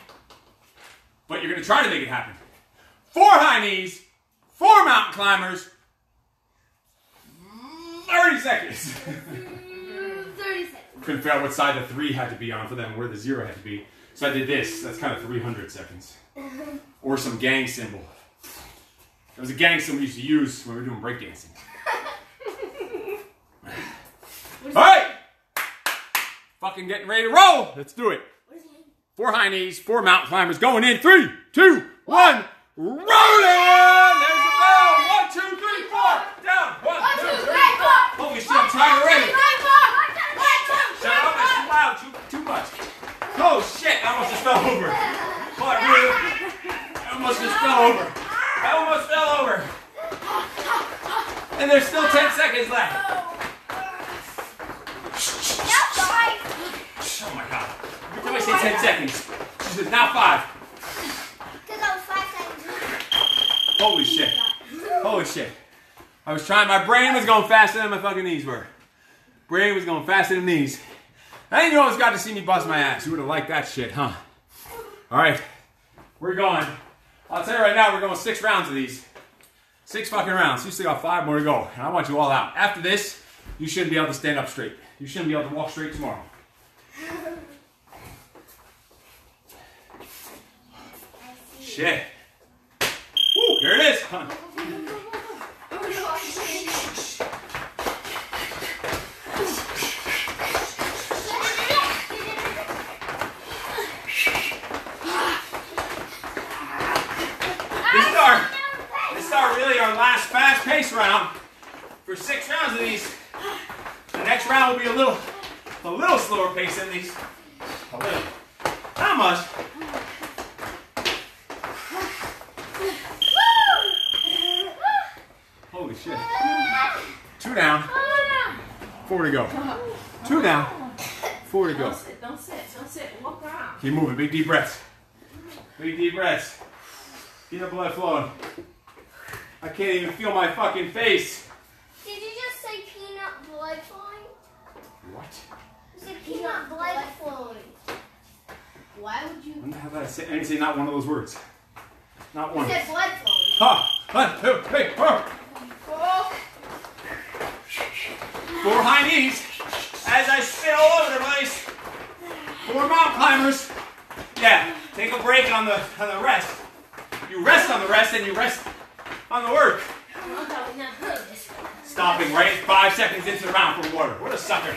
A: but you're gonna try to make it happen. Four high knees, four mountain climbers, 30 seconds.
B: Mm, 30 seconds.
A: Couldn't figure out what side the three had to be on for them, where the zero had to be. So I did this. That's kind of 300 seconds. Or some gang symbol. It was a gang symbol we used to use when we were doing breakdancing. All right! Fucking getting ready to roll. Let's do it.
B: It?
A: Four high knees, four mountain climbers going in. Three, two, one, rolling! There's the bell. One, two, three, four. Down. One,
B: One,
A: two,
B: two,
A: three,
B: three,
A: four.
B: four.
A: Holy shit, I'm tired already.
B: Right, four. One, two,
A: Shut up,
B: three,
A: it's too loud, too, too much. Oh shit, I almost just fell over. Oh, I really, I almost just fell over. I almost fell over. And there's still 10 seconds left.
B: Now five.
A: Oh my god. Every time I say 10 seconds, she says, now five.
B: Because I was five seconds.
A: Holy shit. Holy shit. I was trying, my brain was going faster than my fucking knees were. Brain was going faster than knees. I didn't always got to see me bust my ass. You would have liked that shit, huh? All right, we're going. I'll tell you right now, we're going six rounds of these. Six fucking rounds. You still got five more to go, and I want you all out. After this, you shouldn't be able to stand up straight. You shouldn't be able to walk straight tomorrow. Shit. Woo, here it is. Huh. This is our, this is our really our last fast pace round for six rounds of these. The next round will be a little, a little slower pace than these. A little. Not much. Holy shit. Two down, four to go. Two down, four to go.
C: Don't sit, don't sit, don't sit. Walk around.
A: Keep moving. Big deep breaths. Big deep breaths. Keep the blood flowing. I can't even feel my fucking face.
B: Did you just say peanut blood flowing?
A: What?
B: You said peanut blood flowing. Why would you?
A: When the hell did I say? I didn't say not one of those words. Not
B: You
A: one.
B: said blood flowing.
A: Ha! One, two, three, four.
B: Oh.
A: Four high knees as I spin all over the place. Four mountain climbers. Yeah, take a break on the on the rest. You rest on the rest and you rest on the work.
C: No, that was not good. This
A: Stopping right five seconds into the round for water. What a sucker.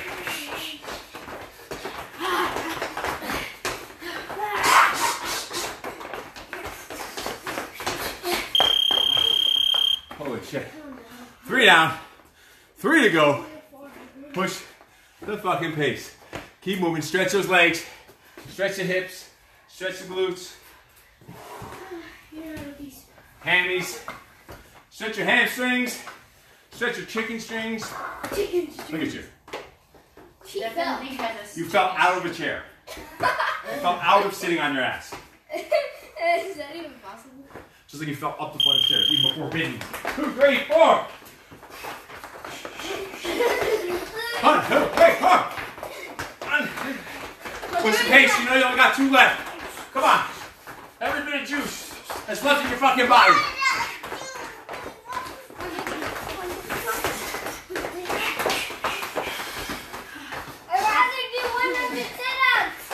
A: Holy shit. Three down. Three to go. Push the fucking pace. Keep moving. Stretch those legs. Stretch the hips. Stretch the glutes. Hammies. Stretch your hamstrings. Stretch your chicken strings.
B: Chicken.
A: Look at you.
B: She fell.
C: definitely has a
A: You fell out of a chair. You fell out of sitting on your ass.
B: Is that even possible?
A: Just like you fell up the flight of stairs, even before bending. Two, three, four. One, two, three, four. One. Push the pace. You know you only got two left. Come on. Every bit of juice that's left in your fucking body.
B: I'd rather do 100 sit-ups.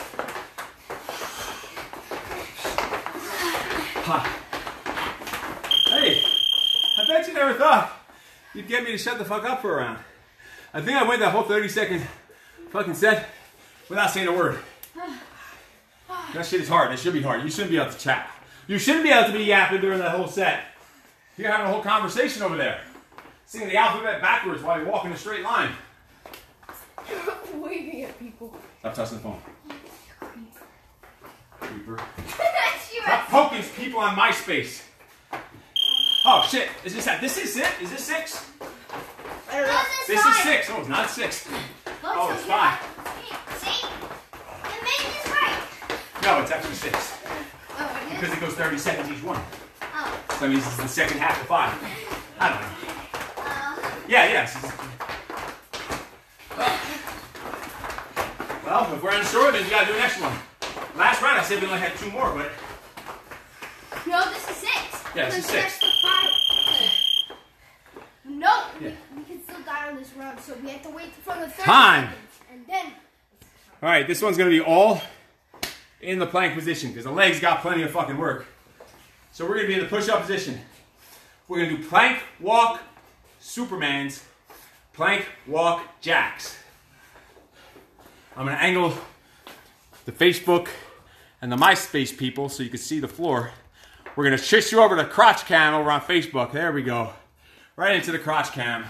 A: Ha. Hey, I bet you never thought you'd get me to shut the fuck up for a round. I think I went that whole 30 second fucking set without saying a word. That shit is hard. It should be hard. You shouldn't be able to chat. You shouldn't be able to be yapping during that whole set. You're having a whole conversation over there. Singing the alphabet backwards while you walk in a straight line.
B: Waving at people.
A: Stop touching the phone. Creeper. Stop poking people on MySpace. Oh shit. Is this that? this is it? Is this six?
B: I don't know.
A: This is six. Oh, it's not six. Oh, it's five.
B: See? It makes
A: No, it's actually six.
B: Oh, it
A: Because it goes 30 seconds each one.
B: Oh.
A: So that means it's the second half of five. I don't know.
B: Uh,
A: Yeah, yes. Well, if we're unsure, then you gotta do an extra one. Last round I said we only had two more, but
B: no, this is six.
A: Yeah, this is six.
B: the five. No,
A: Yeah.
B: We, we can still die on this round, so we have to wait for the 30
A: Time.
B: seconds. Then,
A: All right, this one's gonna be all in the plank position because the legs got plenty of fucking work. So we're gonna be in the push-up position. We're gonna do plank, walk, Supermans, plank, walk, jacks. I'm gonna angle the Facebook and the MySpace people so you can see the floor. We're gonna shift you over to crotch cam over on Facebook. There we go. Right into the crotch cam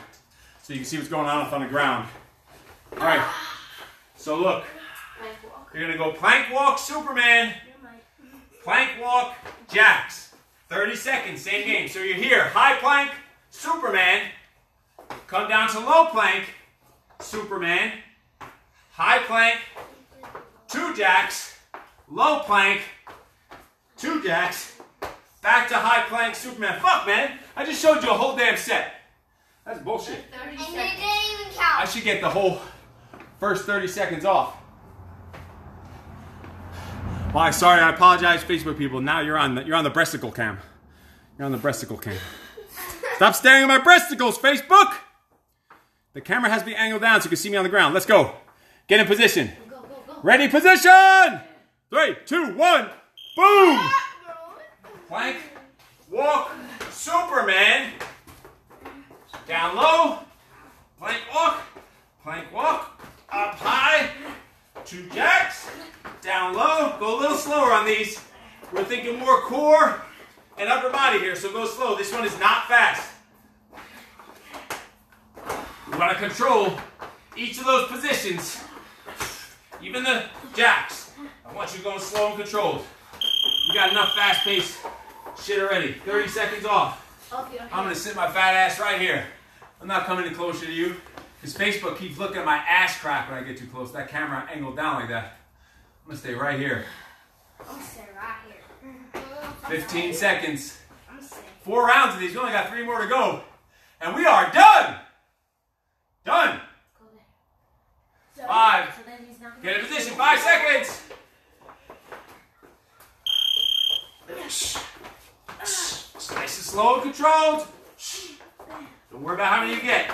A: so you can see what's going on up on the ground. All right. So look, you're gonna go plank walk, Superman, plank walk, jacks. 30 seconds, same game. So you're here, high plank, Superman. Come down to low plank, Superman. High plank, two jacks, low plank, two jacks, back to high plank, Superman. Fuck, man. I just showed you a whole damn set. That's bullshit.
B: and they didn't even
A: I should get the whole first 30 seconds off. Well, sorry. I apologize, Facebook people. Now you're on the you're on the breasticle cam. You're on the breasticle cam. Stop staring at my breasticles, Facebook. The camera has to be angled down so you can see me on the ground. Let's go. Get in position.
C: Go, go, go.
A: Ready, position. Three, two, one. Boom. Plank, walk, Superman. Down low, plank walk, plank walk, up high, two jacks, down low. Go a little slower on these. We're thinking more core and upper body here, so go slow. This one is not fast. We want to control each of those positions, even the jacks. I want you going slow and controlled. You got enough fast pace shit already. 30 seconds off. I'm gonna sit my fat ass right here. I'm not coming any closer to you. Because Facebook keeps looking at my ass crack when I get too close. That camera angled down like that. I'm gonna stay right here.
B: I'm staying right here.
A: 15 seconds. Four rounds of these. We only got three more to go. And we are done! Done! Five.
C: So then he's not
A: Get in position. Five seconds. Nice and slow and controlled. Don't worry about how many you get.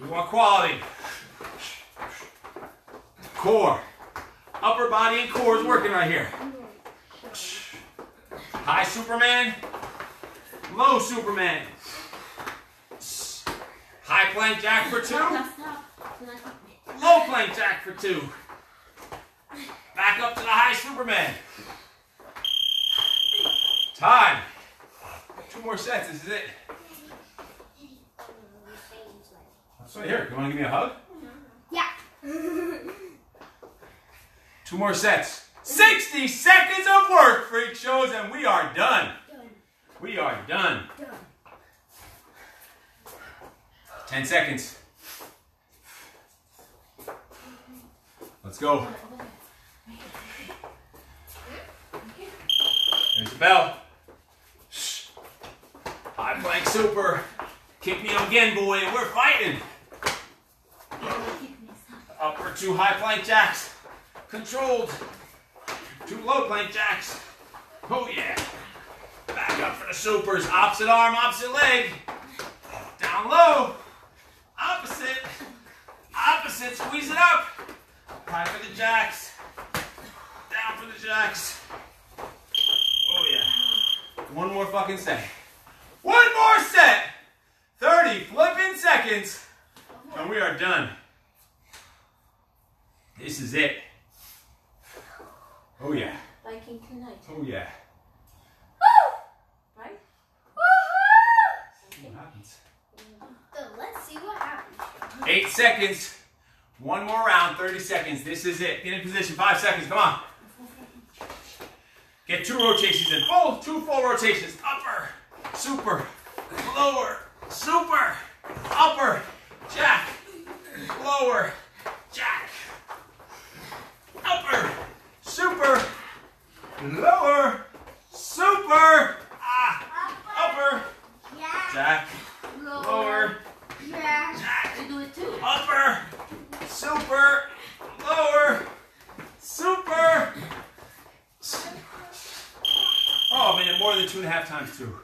A: You want quality. Core. Upper body and core is working right here. High Superman. Low Superman. High plank jack for two. Low plank jack for two. Back up to the high Superman. Time. Two more sets. This is it. So here, you want to give me a hug?
B: Yeah.
A: Two more sets. 60 seconds of work, freak shows, and we are done.
B: Done.
A: We are done.
B: Done.
A: 10 seconds. Let's go. There's the bell. Shh. High plank super. Kick me again, boy. We're fighting. Upper two high plank jacks. Controlled. Two low plank jacks. Oh yeah. Back up for the supers. Opposite arm, opposite leg. Down low. Opposite. Opposite. Squeeze it up. High for the jacks. Down for the jacks. Oh yeah. One more fucking set. One more set. 30 flipping seconds. And we are done. This is it. Oh yeah.
C: Viking tonight.
A: Oh yeah.
C: Right?
B: Woohoo!
A: See what happens.
B: So let's see what happens.
A: Eight seconds. One more round, 30 seconds. This is it. Get in position. Five seconds. Come on. Get two rotations in. Full, two full rotations. Upper, super, lower, super, upper, jack, lower, jack, upper, super, lower, super, ah, upper,
B: Yeah.
A: jack, lower,
B: Yeah.
A: jack,
C: You do it too.
A: upper, super, lower, super. Oh man, more than two and a half times two.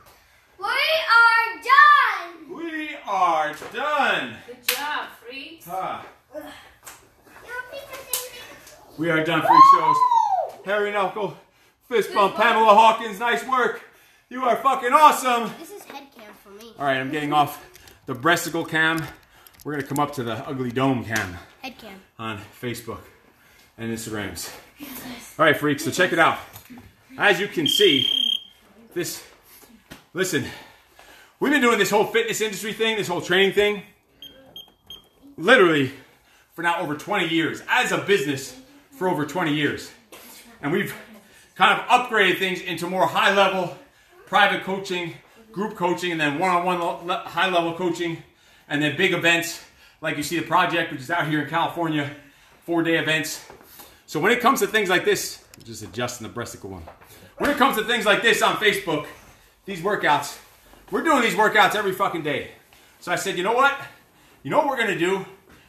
B: We are done.
A: We are done.
C: Good job, Freaks.
B: Your pizza thing.
A: we are done freak shows. Harry Knuckle, fist bump, Pamela Hawkins, nice work. You are fucking awesome.
B: This is head cam for me.
A: All right, I'm getting off the breasticle cam. We're gonna come up to the ugly dome cam
B: Head cam.
A: on Facebook and Instagrams. All right, freaks, so check it out. As you can see, this, listen, we've been doing this whole fitness industry thing, this whole training thing, literally for now over 20 years, as a business for over 20 years. And we've kind of upgraded things into more high level private coaching, group coaching, and then one on one high level coaching, and then big events like you see the project, which is out here in California, four day events. So when it comes to things like this, just adjusting the breasticle one. When it comes to things like this on Facebook, these workouts, we're doing these workouts every fucking day. So I said, you know what? You know what we're gonna do?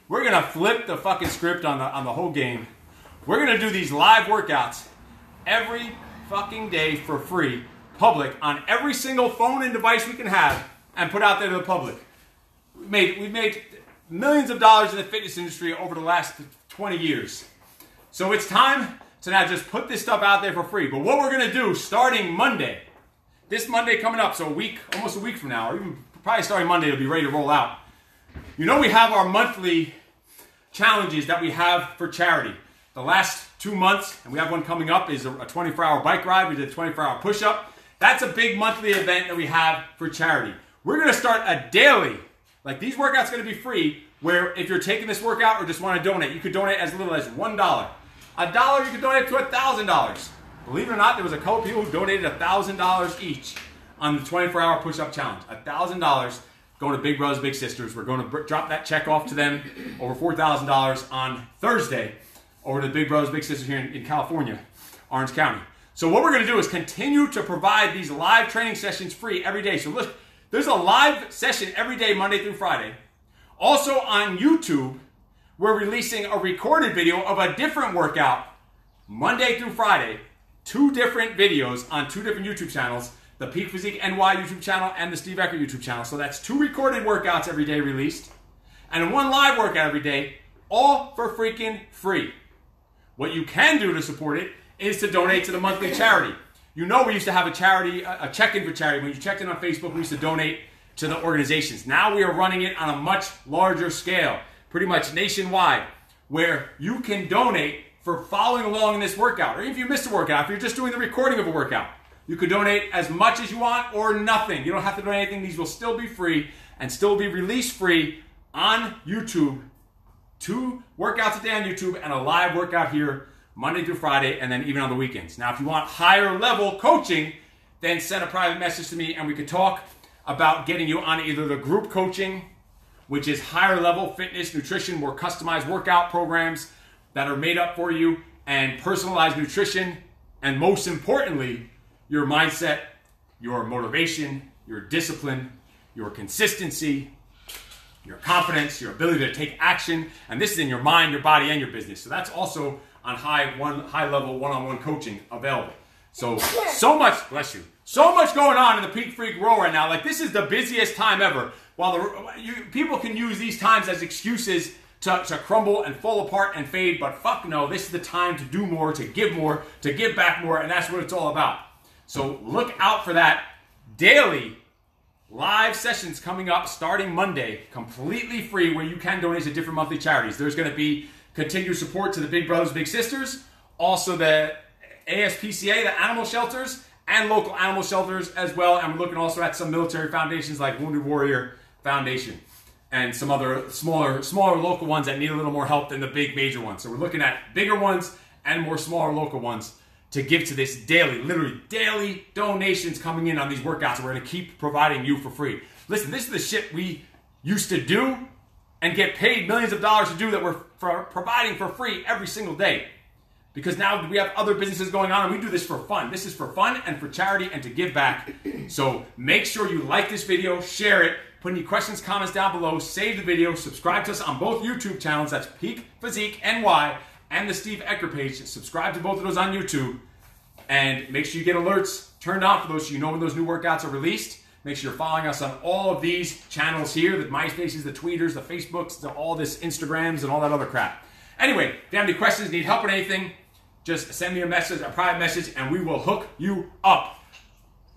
A: We're gonna flip the fucking script on the on the whole game. We're gonna do these live workouts every fucking day for free, public, on every single phone and device we can have, and put out there to the public. We made we've made millions of dollars in the fitness industry over the last 20 years. So it's time to now just put this stuff out there for free. But what we're gonna do starting Monday, this Monday coming up, so a week, almost a week from now, or even probably starting Monday, it'll be ready to roll out. You know, we have our monthly challenges that we have for charity. The last two months, and we have one coming up, is a 24 hour bike ride. We did a 24 hour push up. That's a big monthly event that we have for charity. We're gonna start a daily, like these workouts gonna be free, where if you're taking this workout or just wanna donate, you could donate as little as $1. A dollar, you could donate to $1,000. Believe it or not, there was a couple people who donated $1,000 each on the 24 hour push up challenge. $1,000 going to Big Brothers Big Sisters. We're going to drop that check off to them over $4,000 on Thursday over to Big Brothers Big Sisters here in, in California, Orange County. So what we're going to do is continue to provide these live training sessions free every day. So look, there's a live session every day, Monday through Friday. Also on YouTube, we're releasing a recorded video of a different workout Monday through Friday. Two different videos on two different YouTube channels the Peak Physique NY YouTube channel and the Steve Eckert YouTube channel. So that's two recorded workouts every day released, and one live workout every day, all for freaking free. What you can do to support it is to donate to the monthly charity. You know, we used to have a charity, a check in for charity. When you checked in on Facebook, we used to donate to the organizations. Now we are running it on a much larger scale, pretty much nationwide, where you can donate for following along in this workout. Or if you missed a workout, if you're just doing the recording of a workout, you could donate as much as you want or nothing. You don't have to donate anything. These will still be free and still be released free on YouTube two workouts a day on YouTube and a live workout here Monday through Friday and then even on the weekends. Now, if you want higher level coaching, then send a private message to me and we could talk about getting you on either the group coaching, which is higher level fitness, nutrition, more customized workout programs that are made up for you, and personalized nutrition, and most importantly, your mindset, your motivation, your discipline, your consistency, your confidence, your ability to take action, and this is in your mind, your body, and your business. So that's also on high one high level one-on-one coaching available. So so much, bless you, so much going on in the Peak Freak Row right now. Like this is the busiest time ever. While the you, people can use these times as excuses to, to crumble and fall apart and fade, but fuck no, this is the time to do more, to give more, to give back more, and that's what it's all about. So look out for that daily live sessions coming up starting Monday, completely free, where you can donate to different monthly charities. There's going to be continued support to the Big Brothers Big Sisters, also the ASPCA, the animal shelters, and local animal shelters as well. And we're looking also at some military foundations like Wounded Warrior Foundation and some other smaller, smaller local ones that need a little more help than the big major ones. So we're looking at bigger ones and more smaller local ones to give to this daily, literally daily donations coming in on these workouts. We're to keep providing you for free. Listen, this is the shit we used to do and get paid millions of dollars to do that we're providing for free every single day. because now we have other businesses going on and we do this for fun. This is for fun and for charity and to give back. So make sure you like this video, share it, put any questions, comments down below, save the video, subscribe to us on both YouTube channels. That's Peak Physique NY and the Steve Eckert page. Subscribe to both of those on YouTube and make sure you get alerts turned on for those so you know when those new workouts are released. Make sure you're following us on all of these channels here the MySpaces, the Tweeters, the Facebooks, the, all this Instagrams, and all that other crap. Anyway, if you have any questions, need help with anything, just send me a message, a private message, and we will hook you up.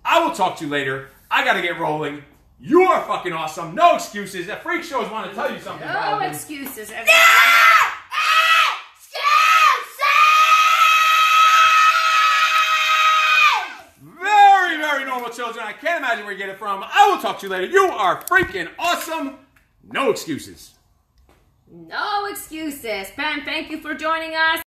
A: I will talk to you later. I got to get rolling. You are fucking awesome. No excuses. The freak shows want to tell you something.
C: No
A: Robin.
C: excuses.
A: Very, very normal children. I can't imagine where you get it from. I will talk to you later. You are freaking awesome. No excuses.
C: No excuses. Ben, thank you for joining us.